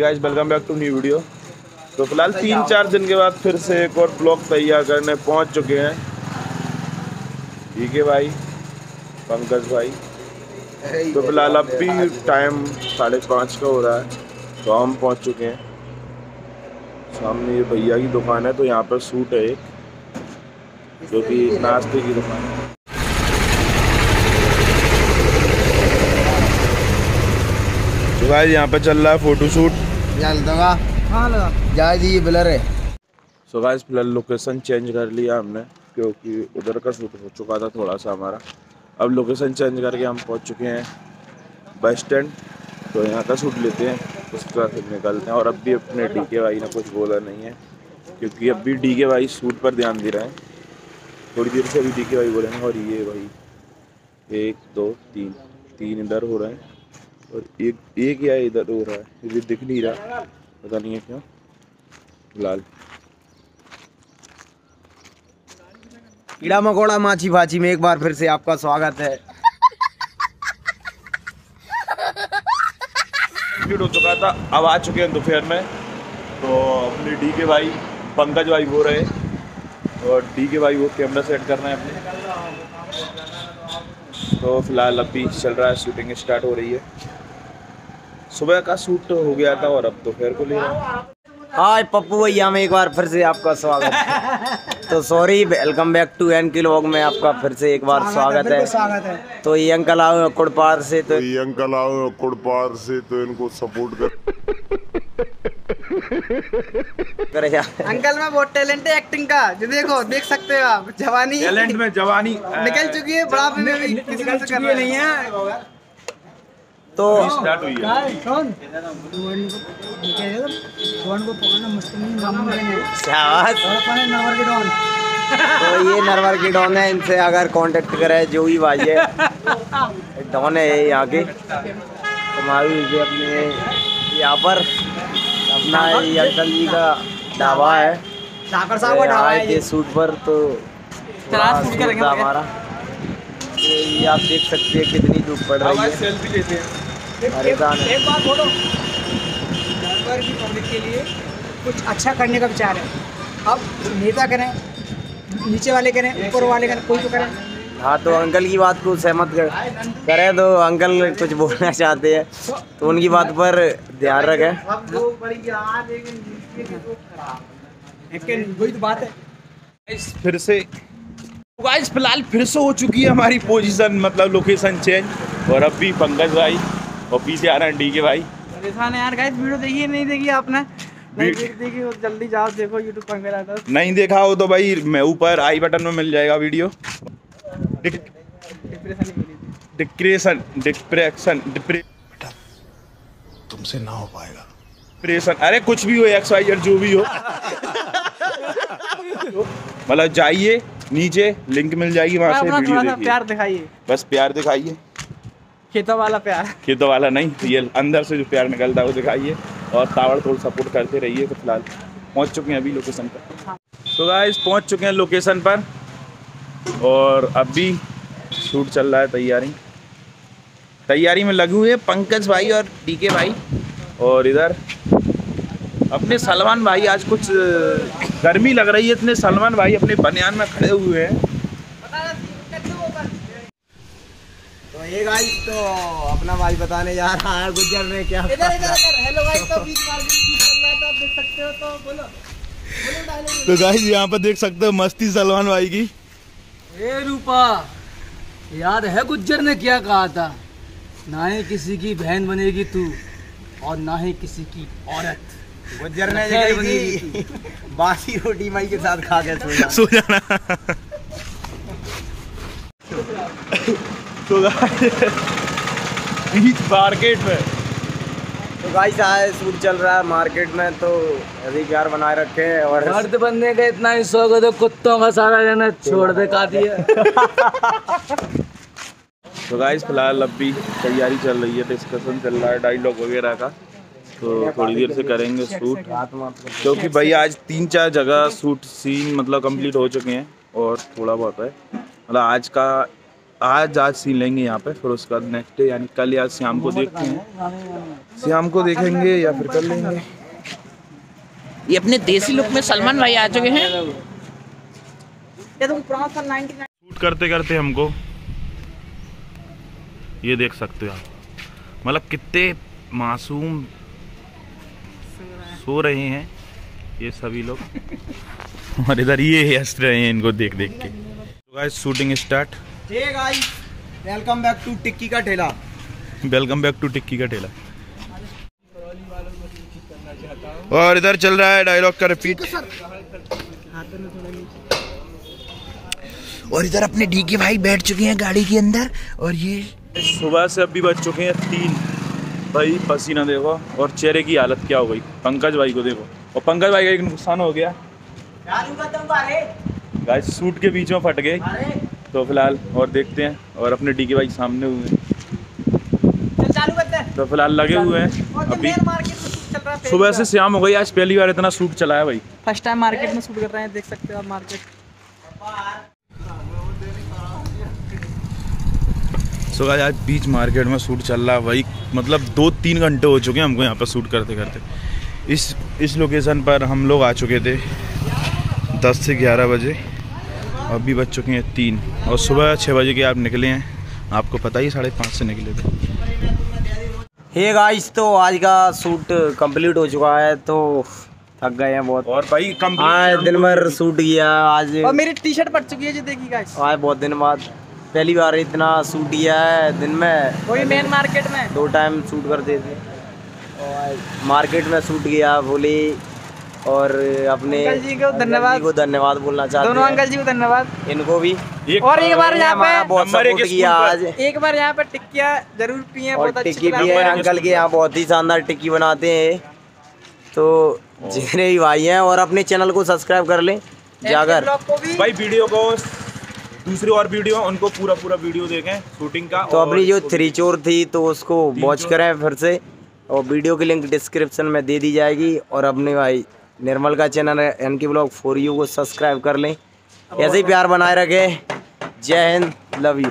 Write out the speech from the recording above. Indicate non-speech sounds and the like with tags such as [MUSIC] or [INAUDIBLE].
Guys welcome back to new video तो फ़िलहाल तीन चार दिन के बाद फिर से एक और ब्लॉग तैयार करने पहुँच चुके हैं। ठीक है भाई, पंकज भाई। तो फ़िलहाल अब भी टाइम साढ़े पाँच का हो रहा है तो हम पहुँच चुके हैं। सामने ये भैया की दुकान है तो यहाँ पर सूट है एक, जो कि नाश्ते की दुकान है। तो भाई यहाँ पे चल रहा है फ़ोटो शूट जा जी ब्लर है। सो गाइस फ़िलहाल लोकेशन चेंज कर लिया हमने क्योंकि उधर का शूट हो चुका था थोड़ा सा हमारा। अब लोकेशन चेंज करके हम पहुँच चुके हैं बस स्टैंड तो यहाँ का शूट लेते हैं उसके बाद फिर निकलते हैं। और अब भी अपने डी के भाई ने कुछ बोला नहीं है क्योंकि अब भी डी के भाई शूट पर ध्यान दे रहे हैं। थोड़ी देर से अभी डी के भाई बोलेंगे और ये भाई एक दो तीन तीन इधर हो रहे हैं। और एक एक या इधर हो रहा है ये दिख नहीं रहा। पता नहीं है क्यों। फ़िलहाल कीड़ा मकोड़ा माछी भाची में एक बार फिर से आपका स्वागत है। हो चुका था अब आ चुके हैं दोपहर में। तो अपने डी के भाई पंकज भाई वो रहे। और डी के भाई वो कैमरा सेट कर रहे हैं अपने। तो फ़िलहाल अभी चल रहा है शूटिंग स्टार्ट हो रही है। सुबह का शूट हो गया था और अब दोपहर को ले रहे हैं। हाय पप्पू भैया में एक बार फिर से आपका स्वागत है। [LAUGHS] तो sorry welcome back to Anki लोग में आपका फिर से एक बार स्वागत है तो ये अंकल आओ कुड़पार से तो ये अंकल आओ कुड़पार से तो इनको सपोर्ट कर करे यार। अंकल में बहुत टैलेंट है एक्टिंग का जो देखो देख सकते हो आप जवानी टैलेंट में जवानी निकल चुकी है बड़ा में भी किसी से कर रहे नहीं है। तो स्टार्ट हुई है। शाबाश। तो ये नरवर की डॉन है इनसे अगर कांटेक्ट करे जो भी भाई है। डॉन है ये यहाँ के तो मालूम अपने यहाँ पर अपना ये अंकल जी का ढाबा है। साकर साहब का तो ढाबा है ये। शूट पर तो। हमारा। ये आप देख सकते हैं कितनी धूप पड़ रही है। एक बात बोलो। जानवर की पब्लिक के लिए कुछ अच्छा करने का विचार है। अब नेता करें नीचे वाले करें ऊपर वाले करें कोई तो करें। हाँ तो अंकल की बात को सहमत कर करें तो अंकल कुछ बोलना चाहते हैं। तो उनकी बात पर ध्यान रखें। लेकिन वही तो बात है। फिर से गाइस फ़िलहाल फिर से हो चुकी है हमारी पोजीशन मतलब लोकेशन चेंज और अब भी पंकज भाई और पीछे आ रहे हैं डी के भाई। परेशान है यार गाइस वीडियो देखी नहीं देखी आपने? नहीं देखी जल्दी जाओ देखो यूट्यूब पर मेरा था नहीं देखा हो तो भाई मैं ऊपर आई बटन में मिल जाएगा वीडियो डिप्रेशन डिक्रेशन डिप्रेशन तुमसे ना हो पाएगा। डिप्रेशन अरे कुछ भी हो एक्स वाई जेड जो भी हो। मतलब जाइए नीचे लिंक मिल जाएगी वहाँ से वीडियो देखिए। प्यार दिखाइए। बस प्यार दिखाइए। खेतों वाला प्यार। खेतों वाला नहीं, ये अंदर से जो प्यार निकलता है वो दिखाइए और ताबड़तोड़ सपोर्ट करते रहिए तो फ़िलहाल। पहुँच चुके हैं अभी लोकेशन पर। तो गाइस पहुँच चुके हैं लोकेशन पर और अभी शूट चल रहा है तैयारी। तैयारी में लगे हुए पंकज भाई और डीके भाई और इधर अपने सलमान भाई, आज कुछ गर्मी लग रही है, इतने सलमान भाई अपने बनियान में खड़े हुए हैं। तो ये गाइस तो अपना भाई बताने जा रहा है गुज्जर ने क्या? इधर इधर इधर। हेलो गाइस तो बीच मार्केट शूट चल रहा है तो आप देख सकते हो तो बोलो। बोलो तो गाइस यहाँ पर देख सकते हो मस्ती सलमान भाई की। ए रूपा याद है गुज्जर ने क्या कहा था? ना ही किसी की बहन बनेगी तू और ना ही किसी की औरत। गुज्जर ने बासी रोटी माई के साथ खा के सो जाना। सो जाना तो बीच मार्केट में। तो गाइस आए शूट चल रहा है मार्केट में तो अभी प्यार बनाए रखे हैं और मर्द बनने का इतना ही शौक है तो कुत्तों का सारा रहना छोड़ दे का दिया [LAUGHS] तो गाइस फ़िलहाल अब भी तैयारी चल रही है डिस्कशन चल रहा है डायलॉग वगैरह का। तो थोड़ी देर से करेंगे शूट क्योंकि भाई आज तीन चार जगह सूट सीन मतलब कंप्लीट हो चुके हैं और थोड़ा बहुत है। मतलब आज का आज आज सीन लेंगे यहाँ पे फिर उसके बाद नेक्स्ट डे यानी कल या शाम को देखते हैं शाम को देखेंगे या फिर कर लेंगे। ये अपने देसी लुक में सलमान भाई आ चुके हैं। ये तो पुराना था 99 शूट करते करते हमको ये देख सकते हो आप। मतलब कितने मासूम सो रहे हैं ये सभी लोग। [LAUGHS] और इधर ये हंस रहे हैं इनको देख देख के। तो guys shooting start hey guys welcome back to tikki का ठेला वेलकम बैक टू टिक्की का ठेला और इधर चल रहा है डायलॉग का रिपीट और इधर अपने डीके भाई बैठ चुके हैं गाड़ी के अंदर और ये सुबह से अभी बज चुके हैं तीन। भाई पसीना देखो और चेहरे की हालत क्या हो गई? पंकज भाई को देखो। और पंकज भाई का एक नुकसान हो गया। गाइस सूट के बीच में फट गए। तो फ़िलहाल और देखते हैं और अपने डी के भाई सामने हुए हैं। तो फ़िलहाल लगे हुए हैं। अभी है सुबह से शाम हो गई आज पहली बार इतना सूट चला है भाई। फ़र्स्ट टाइम मार्केट में शूट कर रहे हैं देख सकते हो आप मार्केट सो गाइस आज बीच मार्केट में शूट चल रहा है भाई। मतलब दो तीन घंटे हो चुके हैं हमको यहाँ पर सूट करते करते। इस इस लोकेशन पर हम लोग आ चुके थे दस से ग्यारह बजे। अभी बज चुके हैं तीन और सुबह छः बजे के आप निकले हैं। आपको पता ही साढ़े पाँच से निकले थे। हे गाइस तो आज का शूट कंप्लीट हो चुका है तो थक गए हैं बहुत। और भाई कम आज दिन भर शूट किया आज और मेरी टी शर्ट पड़ चुकी है जो देखी गाइस आज बहुत दिन बाद पहली बार इतना शूट किया है दिन में। वही मेन मार्केट में। दो टाइम शूट करते थे। और मार्केट में शूट किया बोली और अपने अंकल जी को धन्यवाद। को धन्यवाद। बोलना चाहते दोनों अंकल जी को धन्यवाद। इनको भी। और एक बार यहाँ पे बहुत सपोर्ट किया आज। एक बार यहाँ पे टिक्किया ज़रूर पिए और बहुत टिक्की भी है अंकल के यहाँ बहुत ही शानदार टिक्की बनाते हैं तो जितने भी भाई हैं और अपने चैनल को सब्सक्राइब कर लें। जाकर भाई वीडियो को दूसरी और वीडियो उनको पूरा पूरा वीडियो देखें शूटिंग का तो अपनी जो थ्री चोर थी तो उसको वॉच करें फिर से। और वीडियो की लिंक डिस्क्रिप्शन में दे दी जाएगी। और अपने भाई निर्मल का चैनल है एन की ब्लॉग फोर यू को सब्सक्राइब कर लें। ऐसे ही प्यार बनाए रखें। जय हिंद लव यू